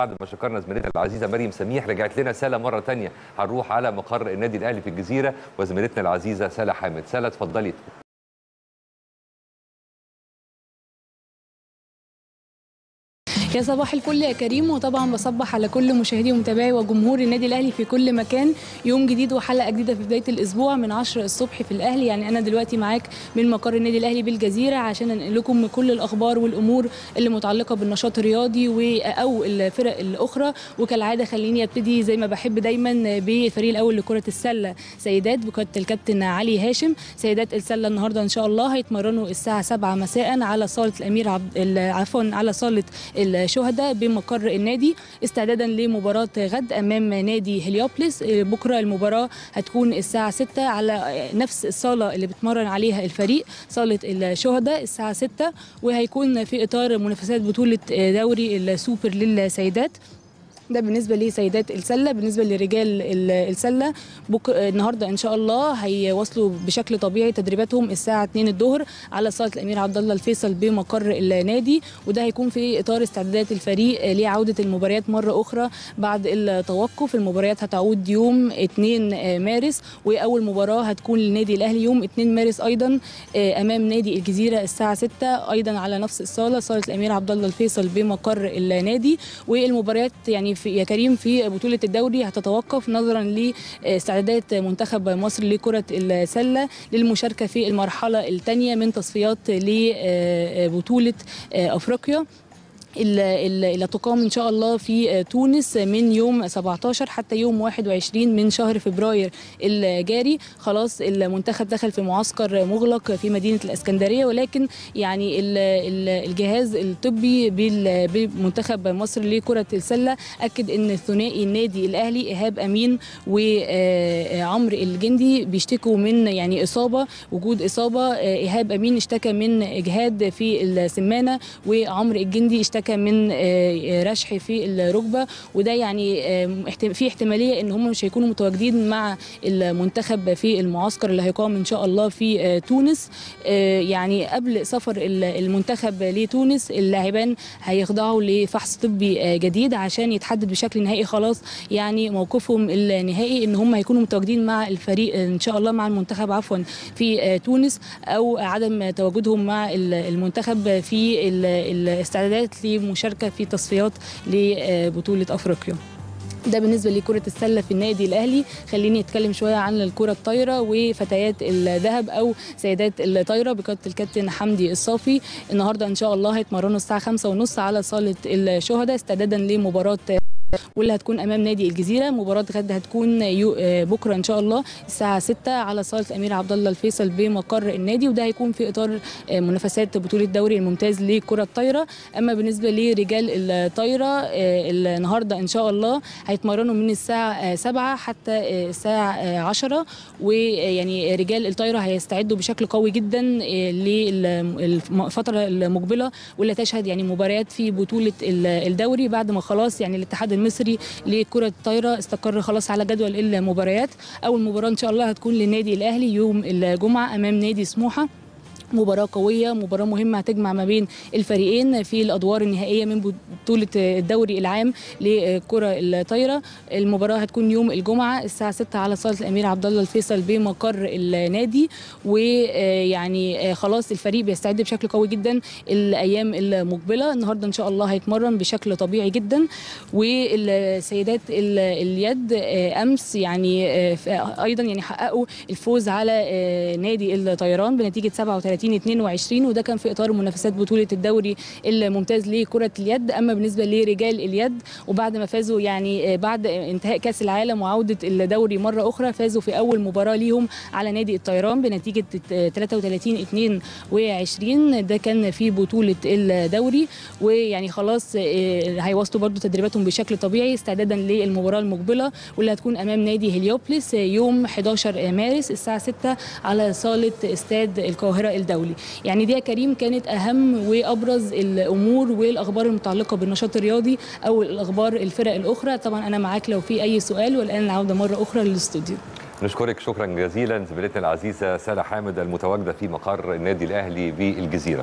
بعد ما شكرنا زميلتنا العزيزة مريم سميح رجعت لنا سالة مرة ثانية هنروح على مقر النادي الأهلي في الجزيرة وزميلتنا العزيزة سالة حامد. سالة اتفضلي. يا صباح الفل يا كريم. وطبعا بصبح على كل مشاهدي ومتابعي وجمهور النادي الأهلي في كل مكان يوم جديد وحلقة جديدة في بداية الأسبوع من 10 الصبح في الأهلي. يعني أنا دلوقتي معاك من مقر النادي الأهلي بالجزيرة عشان أنقل لكم كل الأخبار والأمور اللي متعلقة بالنشاط الرياضي أو الفرق الأخرى. وكالعادة خليني أبتدي زي ما بحب دايما بالفريق الأول لكرة السلة سيدات بقيادة الكابتن علي هاشم. سيدات السلة النهارده إن شاء الله هيتمرنوا الساعة 7 مساء على صالة الأمير عبد ال- عفوا على صالة الشهداء بمقر النادي استعدادا لمباراة غد أمام نادي هليوبلس. بكرة المباراة هتكون الساعة 6 على نفس الصالة اللي بتمرن عليها الفريق صالة الشهداء الساعة 6 وهيكون في إطار منافسات بطولة دوري السوبر للسيدات. ده بالنسبة لسيدات السلة بالنسبة لرجال ال- السلة بك... النهارده إن شاء الله هيواصلوا بشكل طبيعي تدريباتهم الساعة 2 الظهر على صالة الأمير عبد الله الفيصل بمقر النادي وده هيكون في إطار استعدادات الفريق لعودة المباريات مرة أخرى بعد التوقف. المباريات هتعود يوم 2 مارس وأول مباراة هتكون للنادي الأهلي يوم 2 مارس أيضا أمام نادي الجزيرة الساعة 6 أيضا على نفس الصالة صالة الأمير عبد الله الفيصل بمقر النادي. والمباريات يعني في يا كريم في بطولة الدوري هتتوقف نظرا لاستعدادات منتخب مصر لكرة السلة للمشاركة في المرحلة الثانية من تصفيات لبطولة أفريقيا. اللي تقام إن شاء الله في تونس من يوم 17 حتى يوم 21 من شهر فبراير الجاري. خلاص المنتخب دخل في معسكر مغلق في مدينة الإسكندرية ولكن يعني ال- ال- الجهاز الطبي بمنتخب مصر لكرة السلة أكد إن ثنائي النادي الأهلي إيهاب أمين وعمرو الجندي بيشتكوا من يعني إصابة وجود إصابة إيهاب أمين اشتكى من إجهاد في السمانة وعمرو الجندي اشتكى من آه، رشح في الركبة وده يعني آه، في احتمالية إن هم مش هيكونوا متواجدين مع المنتخب في المعسكر اللي هيقام إن شاء الله في آه، تونس. آه، يعني قبل سفر ال- المنتخب لتونس اللاعبان هيخضعوا لفحص طبي آه، جديد عشان يتحدد بشكل نهائي خلاص. يعني موقفهم النهائي إن هم هيكونوا متواجدين مع الفريق إن شاء الله مع المنتخب عفوا في آه، تونس أو عدم تواجدهم مع ال- المنتخب في ال- الاستعدادات لمشاركه في تصفيات لبطولة أفريقيا. ده بالنسبة لكرة السلة في النادي الأهلي. خليني أتكلم شوية عن الكرة الطايرة وفتيات الذهب أو سيدات الطايرة بقيادة الكابتن حمدي الصافي. النهارده إن شاء الله هيتمرنوا الساعة 5:30 على صالة الشهداء استعدادا لمباراة واللي هتكون أمام نادي الجزيرة. مباراة غد هتكون آه، بكرة إن شاء الله الساعة 6 على صالة الأمير عبد الله الفيصل بمقر النادي وده هيكون في إطار آه، منافسات بطولة الدوري الممتاز لكرة الطايرة. أما بالنسبة لرجال الطايرة آه، النهارده إن شاء الله هيتمرنوا من الساعة آه، 7 حتى الساعة آه، 10 ويعني رجال الطايرة هيستعدوا بشكل قوي جدا للفترة المقبلة واللي تشهد يعني مباريات في بطولة ال- الدوري بعد ما خلاص يعني الاتحاد المصري لكرة الطايرة. استقر خلاص على جدول المباريات. أول مباراة إن شاء الله هتكون للنادي الأهلي يوم الجمعة أمام نادي سموحة. مباراة قوية مباراة مهمة هتجمع ما بين الفريقين في الأدوار النهائية من بطولة الدوري العام لكرة الطايرة. المباراة هتكون يوم الجمعة الساعة 6 على صالة الأمير عبد الله الفيصل بمقر النادي. ويعني خلاص الفريق بيستعد بشكل قوي جدا الأيام المقبلة. النهاردة إن شاء الله هيتمرن بشكل طبيعي جدا. والسيدات ال- اليد أمس يعني أيضا يعني حققوا الفوز على نادي الطيران بنتيجة 37 22 وده كان في إطار منافسات بطولة الدوري الممتاز لكرة اليد. أما بالنسبة لرجال اليد وبعد ما فازوا يعني بعد انتهاء كأس العالم وعودة الدوري مرة أخرى فازوا في أول مباراة ليهم على نادي الطيران بنتيجة 33 22 ده كان في بطولة الدوري ويعني خلاص هيواصلوا برضو تدريباتهم بشكل طبيعي استعدادا للمباراة المقبلة واللي هتكون أمام نادي هليوبلس يوم 11 مارس الساعة 6 على صالة استاد القاهرة الدولي. يعني دي يا كريم كانت أهم وأبرز الأمور والأخبار المتعلقة بالنشاط الرياضي أو الأخبار الفرق الأخرى. طبعا أنا معاك لو في أي سؤال والآن العوده مرة أخرى للاستوديو. نشكرك شكرا جزيلا زميلتنا العزيزة ساره حامد المتواجدة في مقر النادي الأهلي بالجزيره